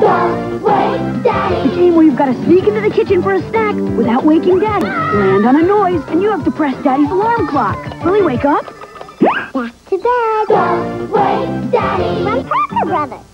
Don't. The game where you've got to sneak into the kitchen for a snack without waking Daddy. Land on a noise, and you have to press Daddy's alarm clock. Will he wake up? Back to bed. Don't wake Daddy. Run, Parker Brothers.